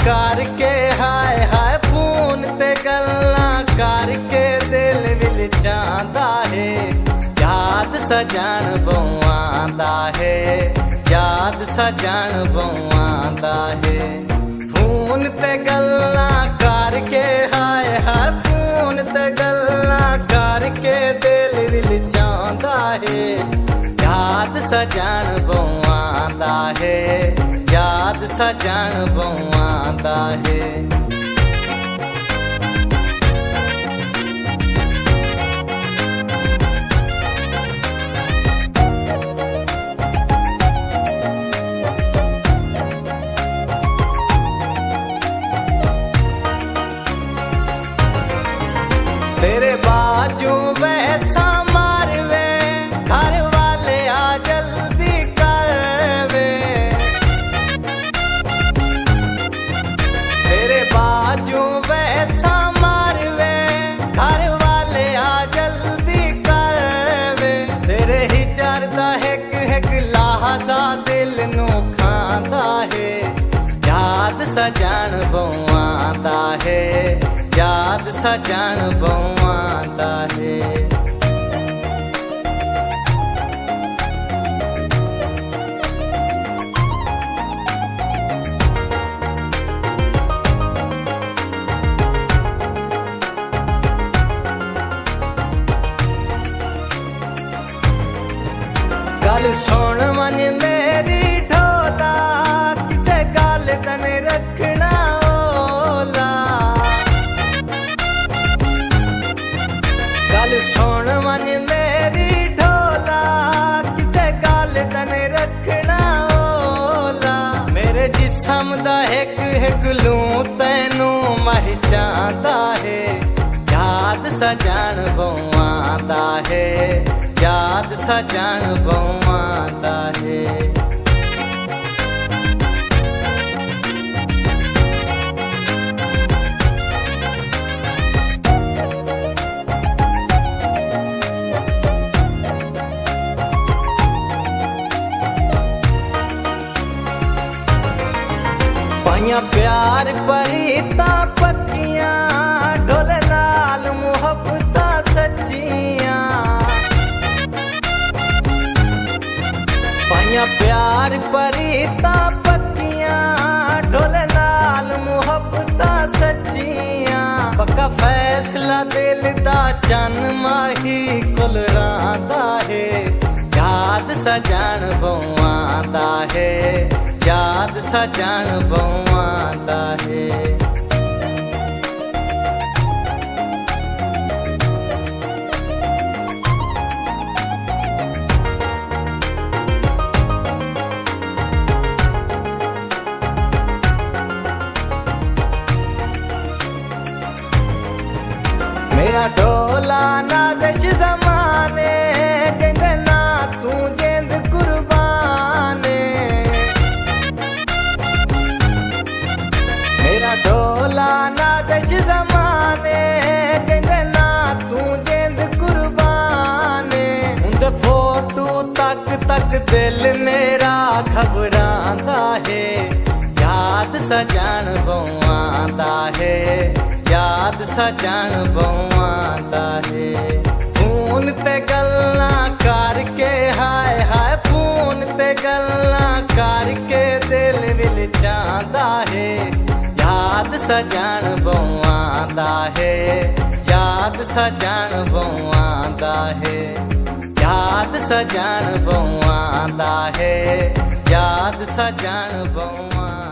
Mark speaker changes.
Speaker 1: करके, हाय हाय फ़ोन ते गल्ला करके, दिल विल चांदा है। याद सजन बउआंदा है, याद सजन बउआंदा है। फ़ोन ते गल्ला करके, हाय हाय फ़ोन ते गल्ला करके, दिल विल चांदा है। याद सजन है सजन बउआंदा है तेरे बाजू वैसा याद सजान बउआंदा है याद सजान बउआंदा है। ਗੱਲ ਸੁਣ ਮਨ ਮੇਰੀ ਢੋਲਾ, ਕਿਸੇ ਗੱਲ ਤਨ ਰੱਖਣਾ ਓਲਾ। ਮੇਰੇ ਜਿਸਮ ਦਾ ਇੱਕ ਇੱਕ ਤੈਨੂੰ ਮਹਚਾਂਦਾ ਹੈ। ਯਾਦ ਸਜਾਣ ਬਵਾਂਦਾ ਹੈ, ਯਾਦ ਸਜਾਣ ਬਵਾਂਦਾ ਹੈ। है ਪਾਈਆਂ ਪਿਆਰ ਪਰੀਤਾ ਪੱਕੀਆਂ ਢੋਲ ਨਾਲ ਮੁਹੱਬਤਾਂ ਸੱਚੀਆਂ ਪਾਈਆਂ ਪਿਆਰ ਪਰੀਤਾ ਪੱਕੀਆਂ ਢੋਲ ਨਾਲ ਮੁਹੱਬਤਾਂ ਸੱਚੀਆਂ ਪੱਕਾ ਫੈਸਲਾ ਦਿਲ ਦਾ ਚੰਨ ਮਾਹੀ ਕੁਲ ਰਾਂਦਾ ਹੈ ਯਾਦ ਸਜਣ ਬਉਆਂਦਾ ਹੈ याद सजन बउआंदा है। मेरा ढोला नादश दिल मेरा घबरांदा है। याद सजन बउआंदा है। याद सजन बउआंदा है। फ़ोन ते गल्ला करके, हाय हाय फ़ोन ते गल्ला करके दिल विल चांदा है। याद सजन बउआंदा है। याद सजन बउआंदा है। याद सजान बौआंदा है। याद सजान बौआ